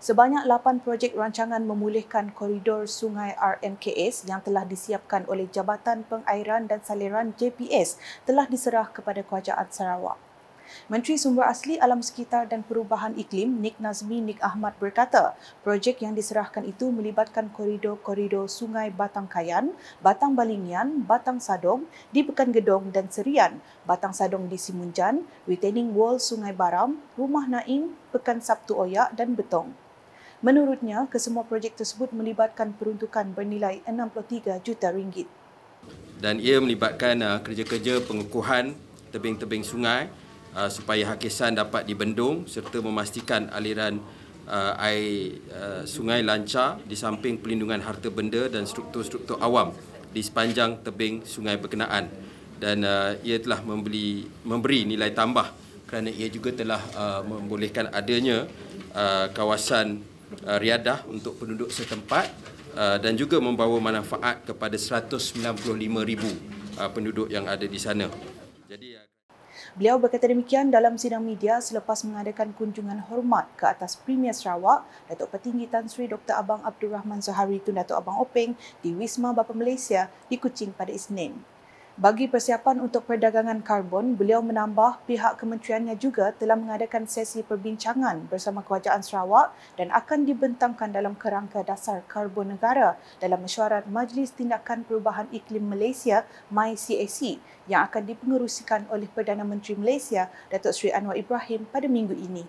Sebanyak 8 projek rancangan memulihkan koridor sungai RMKS yang telah disiapkan oleh Jabatan Pengairan dan Saliran JPS telah diserah kepada Kerajaan Sarawak. Menteri Sumber Asli Alam Sekitar dan Perubahan Iklim Nik Nazmi Nik Ahmad berkata, projek yang diserahkan itu melibatkan koridor-koridor Sungai Batang Kayan, Batang Balingian, Batang Sadong di Pekan Gedong dan Serian, Batang Sadong di Simunjan, retaining wall Sungai Baram, Rumah Naim, Pekan Sabtu Oyak dan Betong. Menurutnya, kesemua projek tersebut melibatkan peruntukan bernilai 63 juta ringgit. Dan ia melibatkan uh, kerja-kerja pengukuhan tebing-tebing sungai uh, supaya hakisan dapat dibendung serta memastikan aliran uh, air uh, sungai lancar di samping pelindungan harta benda dan struktur-struktur awam di sepanjang tebing sungai berkenaan dan uh, ia telah membeli memberi nilai tambah kerana ia juga telah uh, membolehkan adanya uh, kawasan uh, riadah untuk penduduk setempat uh, dan juga membawa manfaat kepada 195,000 uh, penduduk yang ada di sana. Jadi uh, Beliau berkata demikian dalam sidang media selepas mengadakan kunjungan hormat ke atas Premier Sarawak, Datuk Petinggi Tan Sri Dr. Abang Abdul Rahman Zohari Tun Datuk Abang Openg di Wisma Bapa Malaysia di Kuching pada Isnin. Bagi persiapan untuk perdagangan karbon, beliau menambah pihak kementeriannya juga telah mengadakan sesi perbincangan bersama Kerajaan Sarawak dan akan dibentangkan dalam kerangka dasar karbon negara dalam mesyuarat Majlis Tindakan Perubahan Iklim Malaysia MyCAC yang akan dipengerusikan oleh Perdana Menteri Malaysia Datuk Seri Anwar Ibrahim pada minggu ini.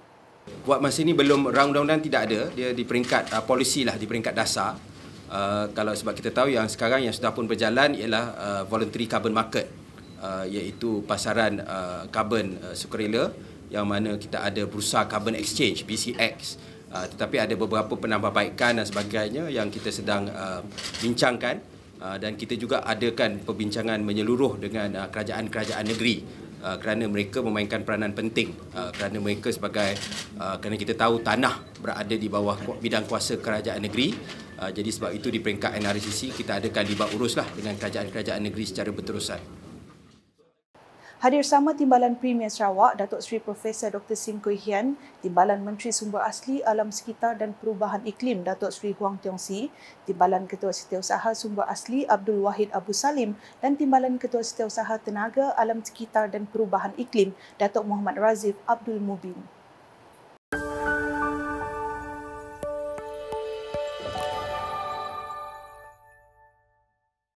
Buat masa ini belum round undang tidak ada, dia di peringkat uh, polisi lah di peringkat dasar. Uh, kalau sebab kita tahu yang sekarang yang sudah pun berjalan ialah uh, voluntary carbon market. Uh, iaitu pasaran uh, carbon uh, sukarela yang mana kita ada berusaha carbon exchange BCX uh, tetapi ada beberapa penambahbaikan dan sebagainya yang kita sedang uh, bincangkan. Uh, dan kita juga adakan perbincangan menyeluruh dengan uh, kerajaan-kerajaan negeri. Uh, kerana mereka memainkan peranan penting. Uh, kerana mereka sebagai uh, kerana kita tahu tanah berada di bawah bidang kuasa kerajaan negeri Uh, jadi sebab itu di peringkat NRCC kita adakan libat uruslah dengan kerajaan-kerajaan negeri secara berterusan. Hadir sama Timbalan Premier Sarawak, Datuk Seri Profesor Dr. Sim Kui Hian, Timbalan Menteri Sumber Asli Alam Sekitar dan Perubahan Iklim Datuk Seri Huang Tiong Si, Timbalan Ketua Setiausaha Sumber Asli Abdul Wahid Abu Salim dan Timbalan Ketua Setiausaha Tenaga Alam Sekitar dan Perubahan Iklim Datuk Muhammad Razif Abdul Mubin.